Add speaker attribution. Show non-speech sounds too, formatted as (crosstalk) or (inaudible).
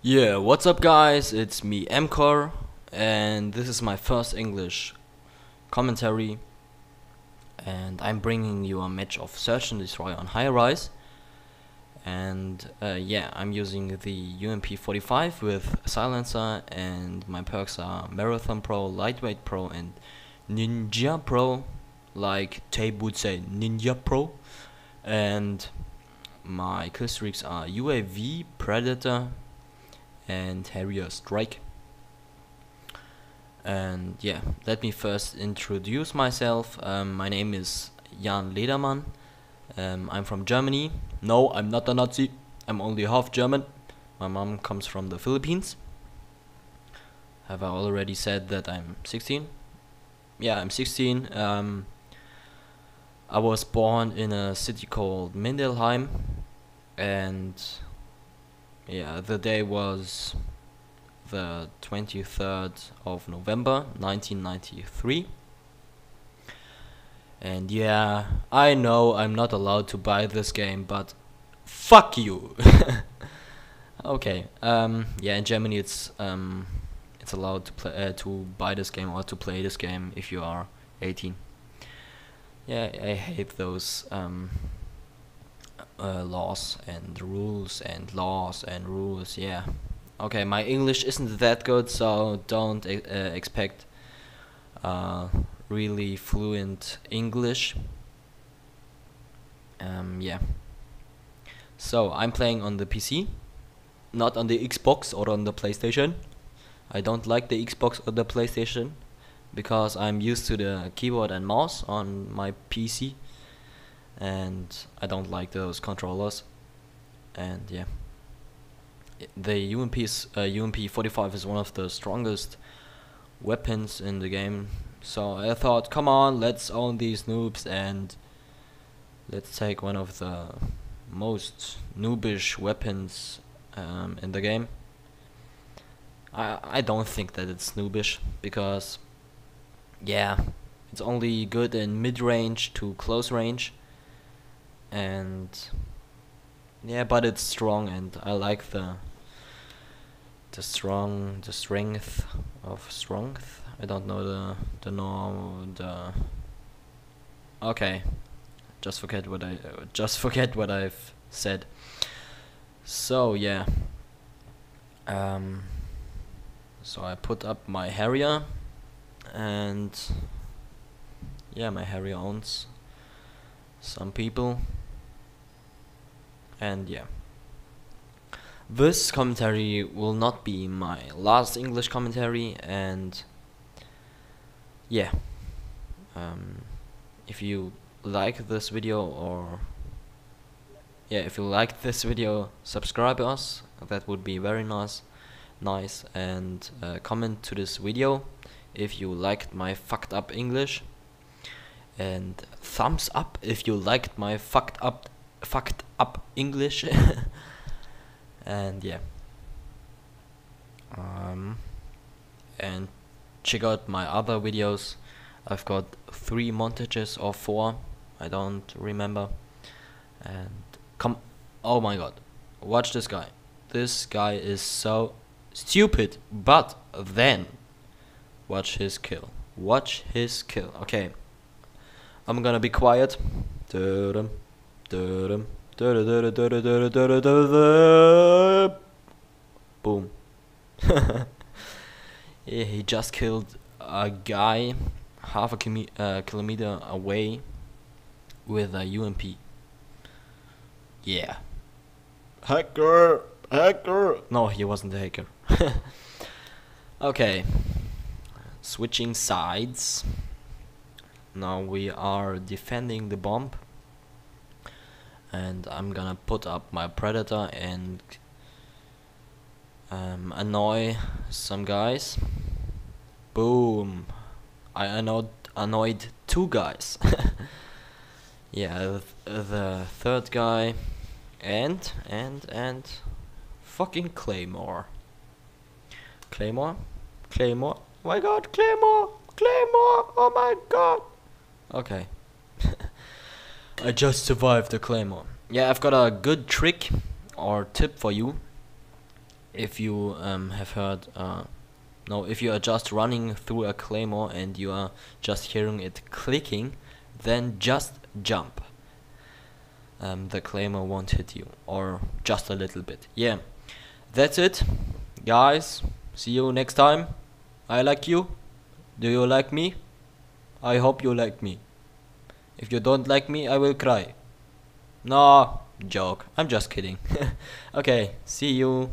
Speaker 1: Yeah, what's up, guys? It's me, EmCore, and this is my first English commentary. And I'm bringing you a match of Search and Destroy on High Rise. And uh, yeah, I'm using the UMP 45 with Silencer, and my perks are Marathon Pro, Lightweight Pro, and Ninja Pro, like Tape would say, Ninja Pro. And my kill streaks are UAV, Predator, and Harrier Strike. And yeah, let me first introduce myself. Um, my name is Jan Ledermann. Um, I'm from Germany. No, I'm not a Nazi. I'm only half German. My mom comes from the Philippines. Have I already said that I'm 16? Yeah, I'm 16. Um, I was born in a city called Mindelheim, and yeah, the day was the 23rd of November 1993. And yeah, I know I'm not allowed to buy this game, but fuck you. (laughs) okay. Um yeah, in Germany it's um it's allowed to play uh, to buy this game or to play this game if you are 18. Yeah, I hate those um uh, laws and rules and laws and rules. Yeah. Okay, my English isn't that good, so don't uh, expect uh, really fluent English. Um, yeah. So I'm playing on the PC, not on the Xbox or on the PlayStation. I don't like the Xbox or the PlayStation because I'm used to the keyboard and mouse on my PC and I don't like those controllers. And yeah, the UMP uh, UMP 45 is one of the strongest weapons in the game. So I thought, come on, let's own these noobs and let's take one of the most noobish weapons um, in the game. I I don't think that it's noobish because yeah, it's only good in mid range to close range and yeah but it's strong and i like the the strong the strength of strength. I don't know the the norm the okay just forget what i just forget what i've said. So yeah um so i put up my harrier and yeah my harrier owns some people and yeah. This commentary will not be my last English commentary, and yeah. Um, if you like this video or yeah, if you like this video, subscribe us. That would be very nice, nice, and uh, comment to this video if you liked my fucked up English, and thumbs up if you liked my fucked up fucked up English. (laughs) and yeah. Um, and check out my other videos. I've got three montages or four. I don't remember. And come, oh my god, watch this guy. This guy is so stupid. But then, watch his kill. Watch his kill. Okay, I'm gonna be quiet. Dum, Boom. (laughs) yeah, he just killed a guy half a uh, kilometer away with a UMP. Yeah. Hacker! Hacker! No, he wasn't a hacker. (laughs) okay. Switching sides. Now we are defending the bomb and I'm gonna put up my predator and um, annoy some guys. Boom! I annoyed annoyed two guys. (laughs) yeah, th- the third guy, and and and fucking Claymore. Claymore, Claymore. My God, Claymore, Claymore. Oh my God. Okay. I just survived the claymore. Yeah, I've got a good trick or tip for you. if you um, have heard uh, no if you are just running through a claymore and you are just hearing it clicking then just jump. Um, the claymore won't hit you or just a little bit. Yeah that's it guys. See you next time. I like you. Do you like me? I hope you like me if you don't like me I will cry. No joke. I'm just kidding. (laughs) Okay see you